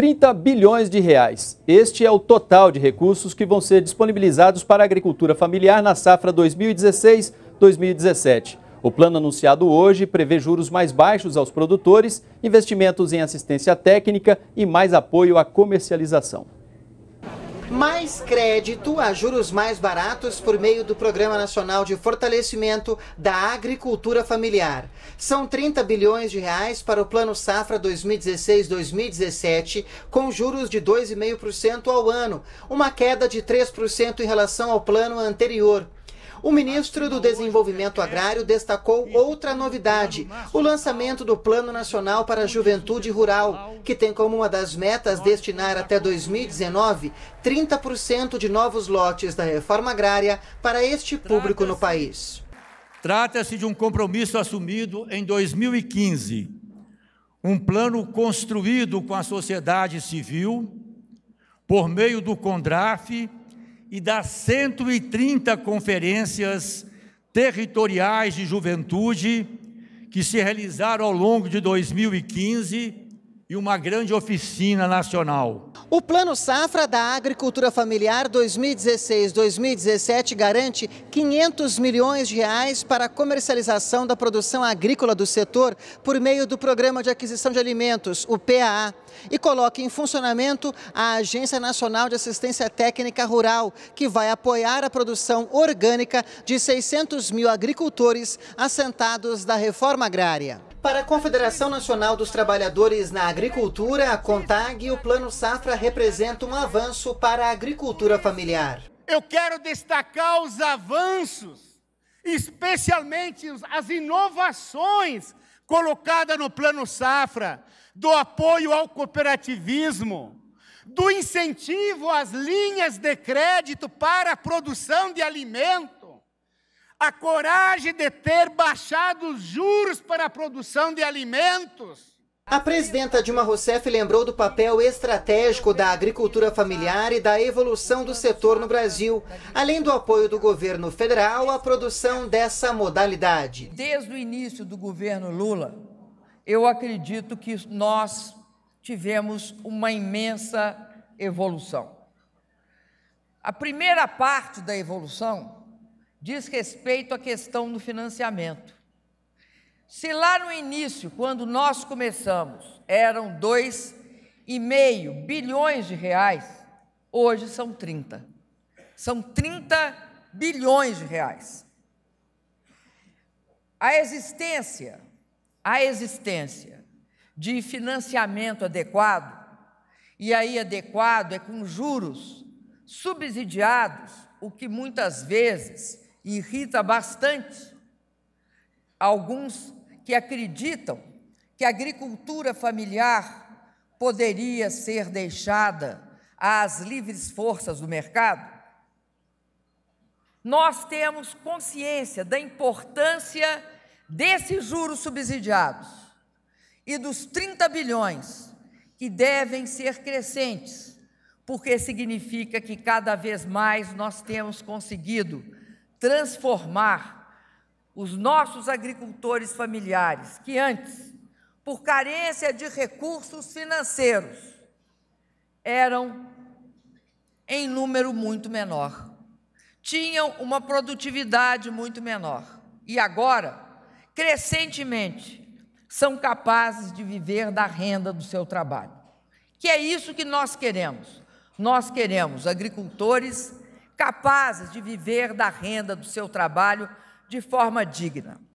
30 bilhões de reais. Este é o total de recursos que vão ser disponibilizados para a agricultura familiar na safra 2016-2017. O plano anunciado hoje prevê juros mais baixos aos produtores, investimentos em assistência técnica e mais apoio à comercialização. Mais crédito a juros mais baratos por meio do Programa Nacional de Fortalecimento da Agricultura Familiar. São 30 bilhões de reais para o Plano Safra 2016-2017, com juros de 2,5% ao ano, uma queda de 3% em relação ao plano anterior. O ministro do Desenvolvimento Agrário destacou outra novidade: o lançamento do Plano Nacional para a Juventude Rural, que tem como uma das metas destinar até 2019 30% de novos lotes da reforma agrária para este público no país. Trata-se de um compromisso assumido em 2015, um plano construído com a sociedade civil por meio do CONDRAF e das 130 conferências territoriais de juventude que se realizaram ao longo de 2015 e uma grande oficina nacional. O Plano Safra da Agricultura Familiar 2016-2017 garante 500 milhões de reais para a comercialização da produção agrícola do setor por meio do Programa de Aquisição de Alimentos, o PAA, e coloca em funcionamento a Agência Nacional de Assistência Técnica Rural, que vai apoiar a produção orgânica de 600 mil agricultores assentados da reforma agrária. Para a Confederação Nacional dos Trabalhadores na Agricultura, a CONTAG, o Plano Safra representa um avanço para a agricultura familiar. Eu quero destacar os avanços, especialmente as inovações colocadas no Plano Safra, do apoio ao cooperativismo, do incentivo às linhas de crédito para a produção de alimentos a coragem de ter baixado os juros para a produção de alimentos. A presidenta Dilma Rousseff lembrou do papel estratégico da agricultura familiar e da evolução do setor no Brasil, além do apoio do governo federal à produção dessa modalidade. Desde o início do governo Lula, eu acredito que nós tivemos uma imensa evolução. A primeira parte da evolução diz respeito à questão do financiamento. Se lá no início, quando nós começamos, eram 2,5 bilhões de reais, hoje são 30. São 30 bilhões de reais. A existência, a existência de financiamento adequado, e aí adequado é com juros subsidiados, o que muitas vezes irrita bastante alguns que acreditam que a agricultura familiar poderia ser deixada às livres forças do mercado. Nós temos consciência da importância desses juros subsidiados e dos 30 bilhões que devem ser crescentes, porque significa que cada vez mais nós temos conseguido transformar os nossos agricultores familiares, que antes, por carência de recursos financeiros, eram em número muito menor, tinham uma produtividade muito menor e agora, crescentemente, são capazes de viver da renda do seu trabalho. Que é isso que nós queremos. Nós queremos agricultores capazes de viver da renda do seu trabalho de forma digna.